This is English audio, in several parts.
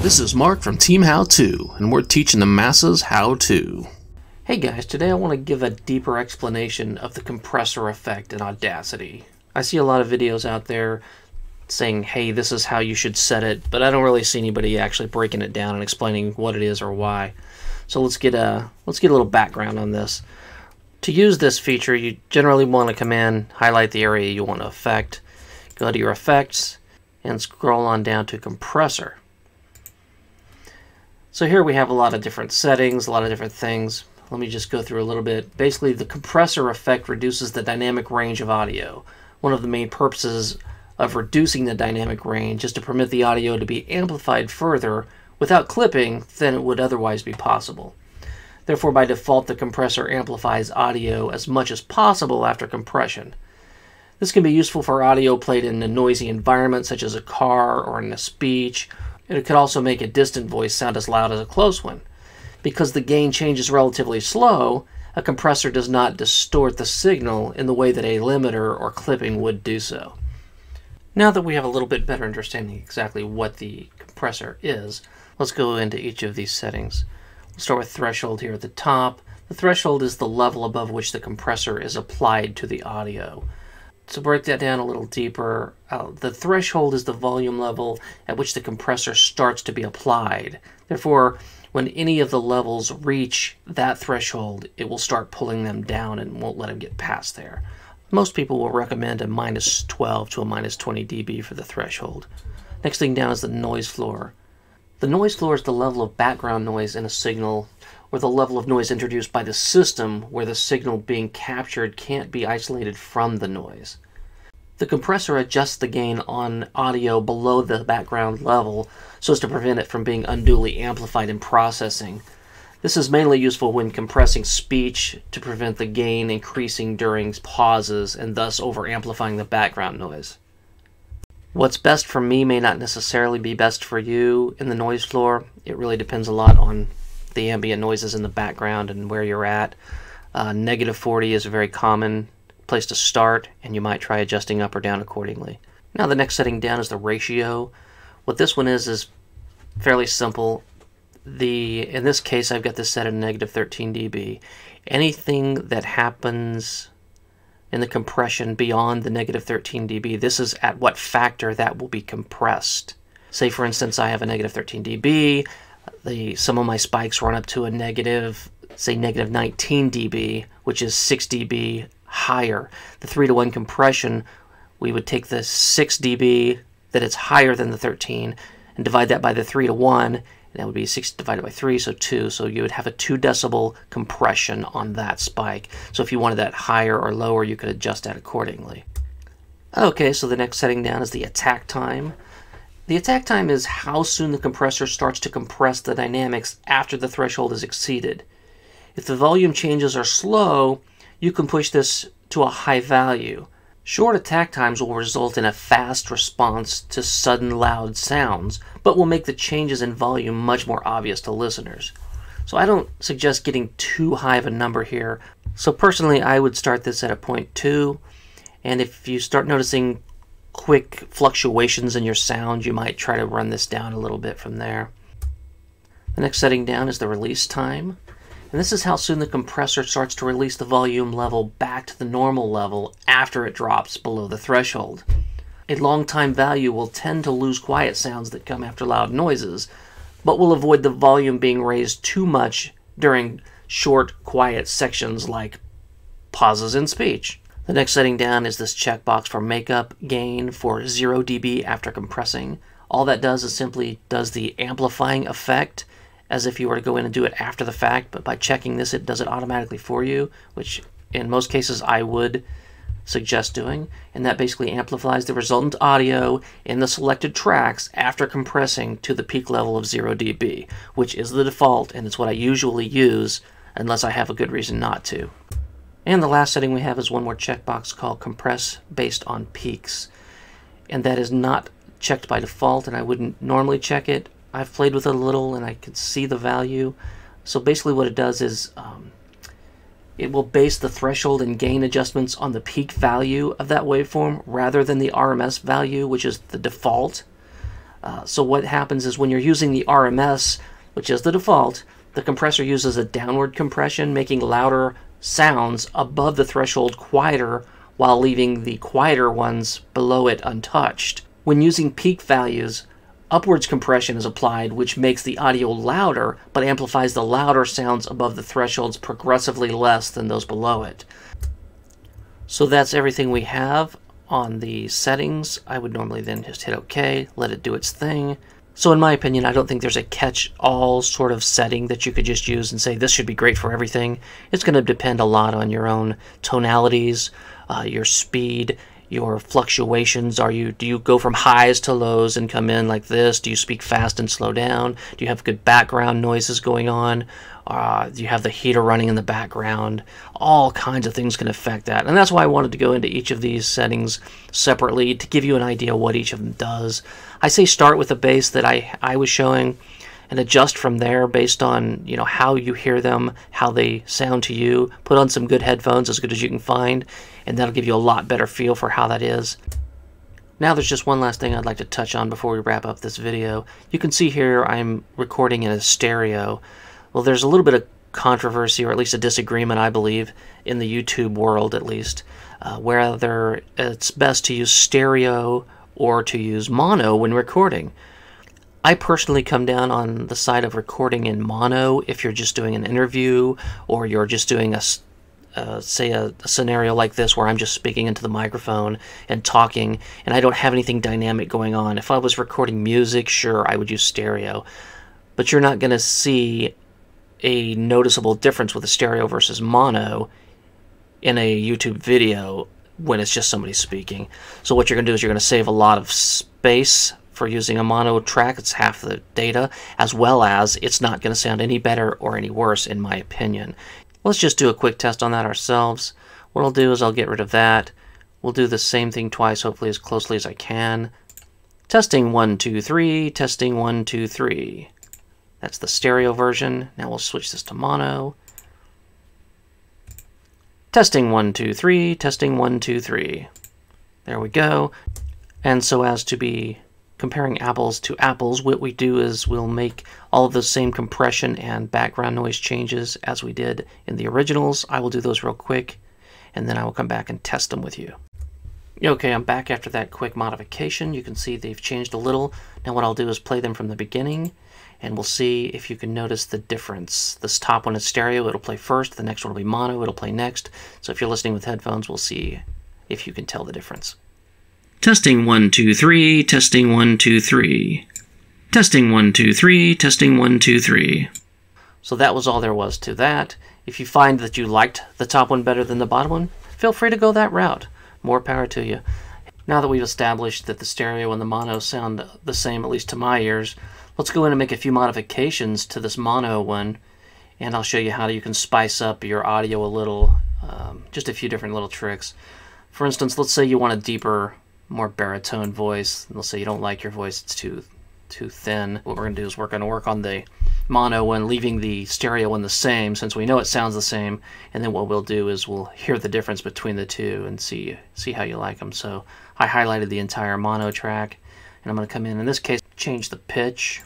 This is Mark from Team How To, and we're teaching the masses how to. Hey guys, today I want to give a deeper explanation of the compressor effect in Audacity. I see a lot of videos out there saying, hey, this is how you should set it, but I don't really see anybody actually breaking it down and explaining what it is or why. So let's get a let's get a little background on this. To use this feature, you generally want to come in, highlight the area you want to affect, go to your effects, and scroll on down to compressor. So here we have a lot of different settings, a lot of different things. Let me just go through a little bit. Basically, the compressor effect reduces the dynamic range of audio. One of the main purposes of reducing the dynamic range is to permit the audio to be amplified further without clipping than it would otherwise be possible. Therefore, by default, the compressor amplifies audio as much as possible after compression. This can be useful for audio played in a noisy environment such as a car or in a speech. It could also make a distant voice sound as loud as a close one. Because the gain change is relatively slow, a compressor does not distort the signal in the way that a limiter or clipping would do so. Now that we have a little bit better understanding exactly what the compressor is, let's go into each of these settings. We'll start with threshold here at the top. The threshold is the level above which the compressor is applied to the audio. To break that down a little deeper, uh, the threshold is the volume level at which the compressor starts to be applied. Therefore, when any of the levels reach that threshold, it will start pulling them down and won't let them get past there. Most people will recommend a minus 12 to a minus 20 dB for the threshold. Next thing down is the noise floor. The noise floor is the level of background noise in a signal or the level of noise introduced by the system where the signal being captured can't be isolated from the noise. The compressor adjusts the gain on audio below the background level so as to prevent it from being unduly amplified in processing. This is mainly useful when compressing speech to prevent the gain increasing during pauses and thus over amplifying the background noise. What's best for me may not necessarily be best for you in the noise floor. It really depends a lot on the ambient noises in the background and where you're at. Uh, negative 40 is a very common place to start, and you might try adjusting up or down accordingly. Now the next setting down is the ratio. What this one is is fairly simple. The In this case, I've got this set at negative 13 dB. Anything that happens in the compression beyond the negative 13 dB, this is at what factor that will be compressed. Say, for instance, I have a negative 13 dB. The, some of my spikes run up to a negative, say, negative 19 dB, which is 6 dB higher. The 3 to 1 compression, we would take the 6 dB that it's higher than the 13 and divide that by the 3 to 1, that would be 6 divided by 3, so 2. So you would have a 2 decibel compression on that spike. So if you wanted that higher or lower, you could adjust that accordingly. Okay, so the next setting down is the attack time. The attack time is how soon the compressor starts to compress the dynamics after the threshold is exceeded. If the volume changes are slow, you can push this to a high value. Short attack times will result in a fast response to sudden loud sounds, but will make the changes in volume much more obvious to listeners. So I don't suggest getting too high of a number here. So personally, I would start this at a 0.2, and if you start noticing quick fluctuations in your sound, you might try to run this down a little bit from there. The next setting down is the release time. And this is how soon the compressor starts to release the volume level back to the normal level after it drops below the threshold. A long time value will tend to lose quiet sounds that come after loud noises, but will avoid the volume being raised too much during short, quiet sections like pauses in speech. The next setting down is this checkbox for makeup gain for 0 dB after compressing. All that does is simply does the amplifying effect as if you were to go in and do it after the fact, but by checking this, it does it automatically for you, which in most cases I would suggest doing, and that basically amplifies the resultant audio in the selected tracks after compressing to the peak level of 0 dB, which is the default, and it's what I usually use unless I have a good reason not to. And the last setting we have is one more checkbox called compress based on peaks, and that is not checked by default, and I wouldn't normally check it I've played with it a little and I can see the value. So basically what it does is um, it will base the threshold and gain adjustments on the peak value of that waveform rather than the RMS value, which is the default. Uh, so what happens is when you're using the RMS, which is the default, the compressor uses a downward compression, making louder sounds above the threshold quieter while leaving the quieter ones below it untouched. When using peak values, upwards compression is applied, which makes the audio louder but amplifies the louder sounds above the thresholds progressively less than those below it. So that's everything we have on the settings. I would normally then just hit OK, let it do its thing. So in my opinion, I don't think there's a catch-all sort of setting that you could just use and say this should be great for everything. It's going to depend a lot on your own tonalities, uh, your speed, your fluctuations. Are you do you go from highs to lows and come in like this? Do you speak fast and slow down? Do you have good background noises going on? Uh, do you have the heater running in the background? All kinds of things can affect that, and that's why I wanted to go into each of these settings separately to give you an idea what each of them does. I say start with the base that I I was showing and adjust from there based on you know how you hear them, how they sound to you. Put on some good headphones, as good as you can find, and that'll give you a lot better feel for how that is. Now there's just one last thing I'd like to touch on before we wrap up this video. You can see here I'm recording in a stereo. Well, there's a little bit of controversy, or at least a disagreement, I believe, in the YouTube world at least, uh, whether it's best to use stereo or to use mono when recording. I personally come down on the side of recording in mono if you're just doing an interview or you're just doing a uh, say a, a, scenario like this where I'm just speaking into the microphone and talking and I don't have anything dynamic going on. If I was recording music, sure, I would use stereo. But you're not going to see a noticeable difference with a stereo versus mono in a YouTube video when it's just somebody speaking. So what you're going to do is you're going to save a lot of space for using a mono track. It's half the data, as well as it's not going to sound any better or any worse, in my opinion. Let's just do a quick test on that ourselves. What I'll do is I'll get rid of that. We'll do the same thing twice, hopefully as closely as I can. Testing one, two, three. Testing one, two, three. That's the stereo version. Now we'll switch this to mono. Testing one, two, three. Testing one, two, three. There we go. And so as to be comparing apples to apples, what we do is we'll make all of the same compression and background noise changes as we did in the originals. I will do those real quick, and then I will come back and test them with you. Okay, I'm back after that quick modification. You can see they've changed a little. Now what I'll do is play them from the beginning, and we'll see if you can notice the difference. This top one is stereo, it'll play first. The next one will be mono, it'll play next. So if you're listening with headphones, we'll see if you can tell the difference. Testing one, two, three, testing one, two, three. Testing one, two, three, testing one, two, three. So that was all there was to that. If you find that you liked the top one better than the bottom one, feel free to go that route. More power to you. Now that we've established that the stereo and the mono sound the same, at least to my ears, let's go in and make a few modifications to this mono one, and I'll show you how you can spice up your audio a little, um, just a few different little tricks. For instance, let's say you want a deeper more baritone voice. They'll say you don't like your voice, it's too too thin. What we're going to do is we're to work on the mono one, leaving the stereo one the same, since we know it sounds the same. And then what we'll do is we'll hear the difference between the two and see see how you like them. So I highlighted the entire mono track, and I'm going to come in, in this case, change the pitch.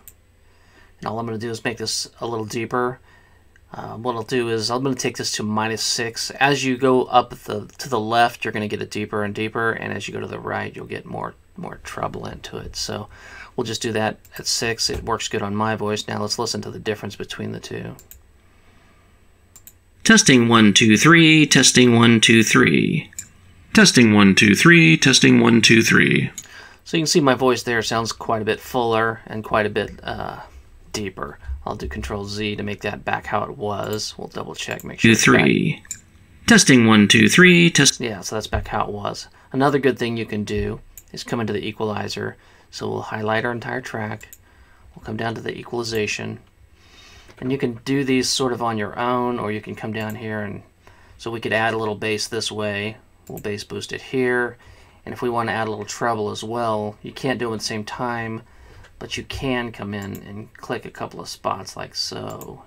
And all I'm going to do is make this a little deeper. Uh, what I'll do is I'm going to take this to minus 6. As you go up the, to the left, you're going to get it deeper and deeper, and as you go to the right, you'll get more more treble into it. So we'll just do that at 6. It works good on my voice. Now let's listen to the difference between the two. Testing 1, 2, 3, testing 1, 2, 3. Testing 1, 2, 3, testing 1, 2, 3. So you can see my voice there sounds quite a bit fuller and quite a bit uh, deeper. I'll do Control Z to make that back how it was. We'll double check, make sure. Two, three. Testing one, two, three. Test. Yeah, so that's back how it was. Another good thing you can do is come into the equalizer. So we'll highlight our entire track. We'll come down to the equalization. And you can do these sort of on your own, or you can come down here and so we could add a little bass this way. We'll bass boost it here. And if we want to add a little treble as well, you can't do them at the same time but you can come in and click a couple of spots like so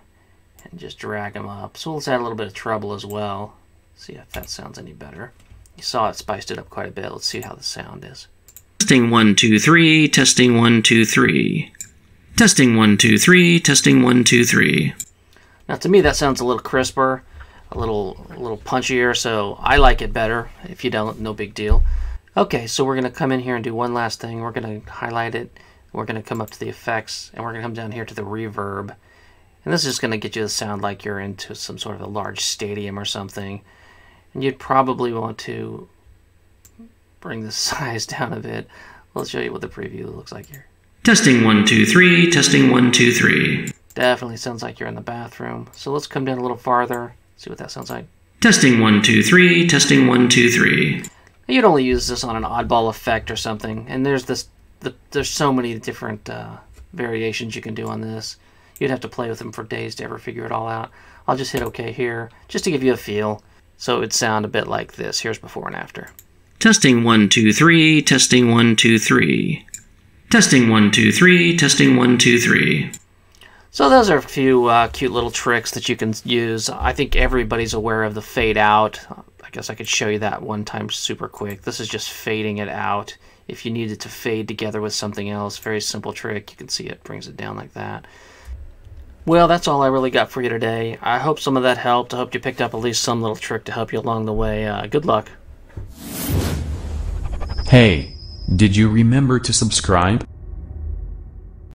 and just drag them up. So let's add a little bit of treble as well. See if that sounds any better. You saw it spiced it up quite a bit. Let's see how the sound is. Testing one, two, three, testing one, two, three. Testing one, two, three, testing one, two, three. Now to me that sounds a little crisper, a little a little punchier, so I like it better. If you don't, no big deal. Okay, so we're gonna come in here and do one last thing. We're gonna highlight it. We're gonna come up to the effects, and we're gonna come down here to the reverb. And this is just gonna get you to sound like you're into some sort of a large stadium or something. And you'd probably want to bring the size down a bit. Let's show you what the preview looks like here. Testing one, two, three, testing one, two, three. Definitely sounds like you're in the bathroom. So let's come down a little farther, see what that sounds like. Testing one, two, three, testing one, two, three. You'd only use this on an oddball effect or something, and there's this, the, there's so many different uh, variations you can do on this. You'd have to play with them for days to ever figure it all out. I'll just hit OK here, just to give you a feel. So it would sound a bit like this. Here's before and after. Testing one, two, three, testing one, two, three. Testing one, two, three, testing one, two, three. So those are a few uh, cute little tricks that you can use. I think everybody's aware of the fade out. Guess I could show you that one time super quick. This is just fading it out. If you need it to fade together with something else, very simple trick. You can see it brings it down like that. Well, that's all I really got for you today. I hope some of that helped. I hope you picked up at least some little trick to help you along the way. Uh, good luck. Hey, did you remember to subscribe?